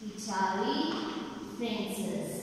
Ichari Ichari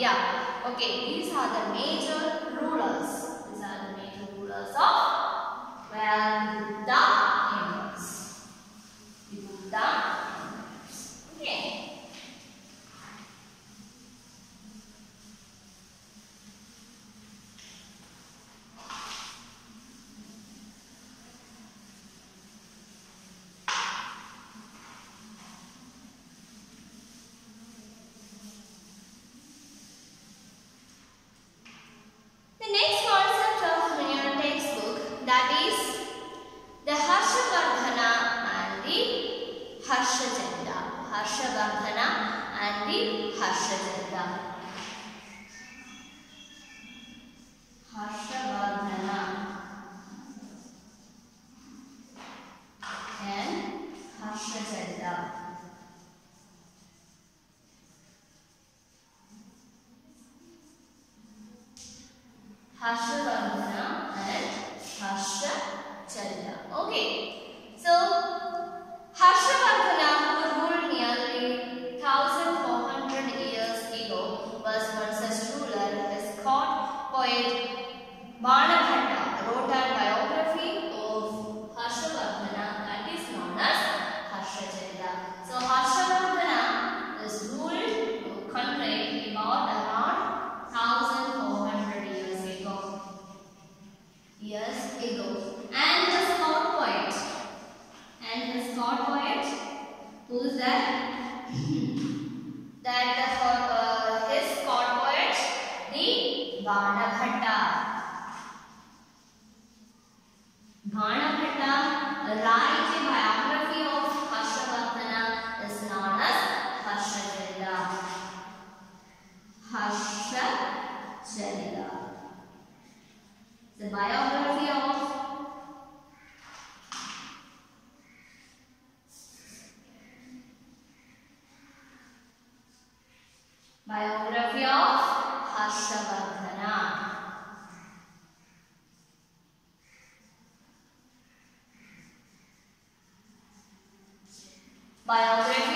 Vikramaditya. Okay, these are the major Biography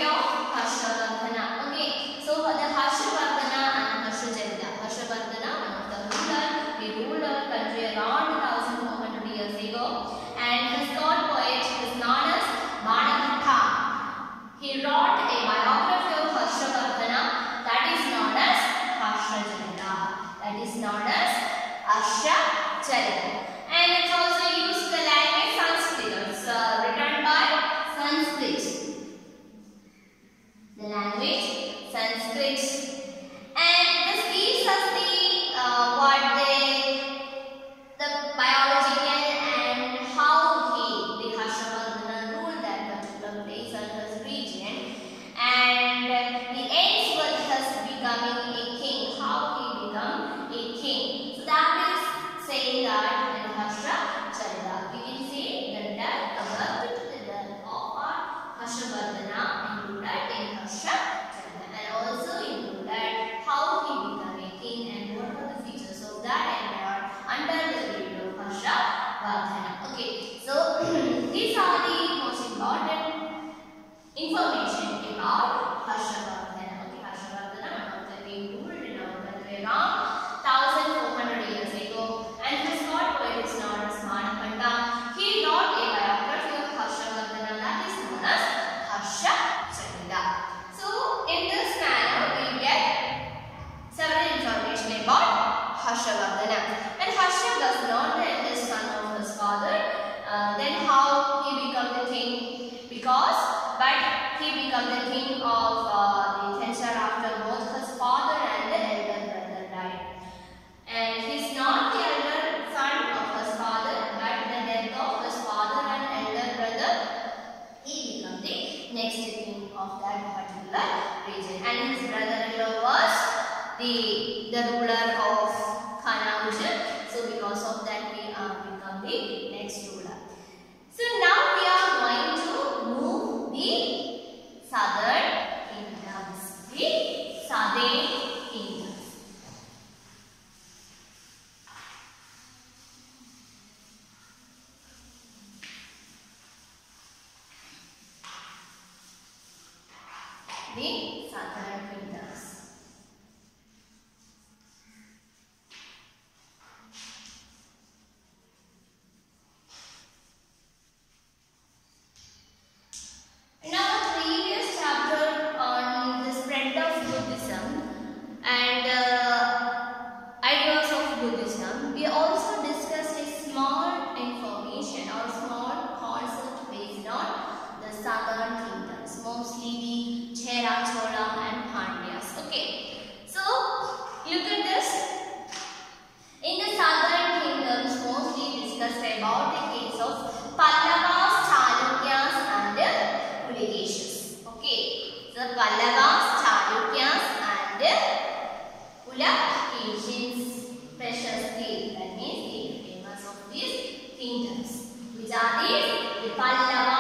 these kingdoms. Which are these? The Pallavas.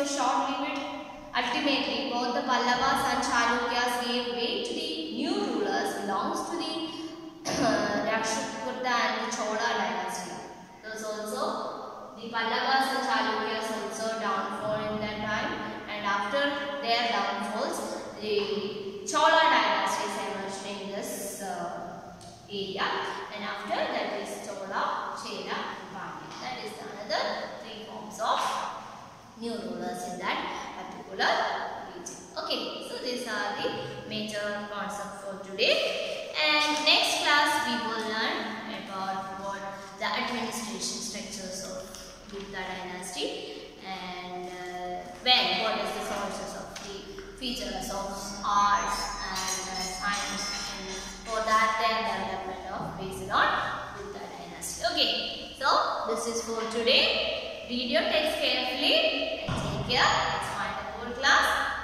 a short limit. Ultimately, both the Pallavas and Chalukyas gave way to the new rulers belongs to the Rashtrakuta and the Chola dynasty. Those also, the Pallavas and Chalukyas also downfall in that time and after their downfalls, the Chola dynasty emerged in this uh, area and after that is Chola, Chera, Pandya. That is another three forms of new rulers in that particular region. Okay, so these are the major concepts for today. And next class we will learn about what the administration structures of Gupta dynasty and uh, where what is the sources of the features of arts and uh, science and for that their development of based on Gupta dynasty. Okay, so this is for today. Read your text carefully take care. That's wonderful class.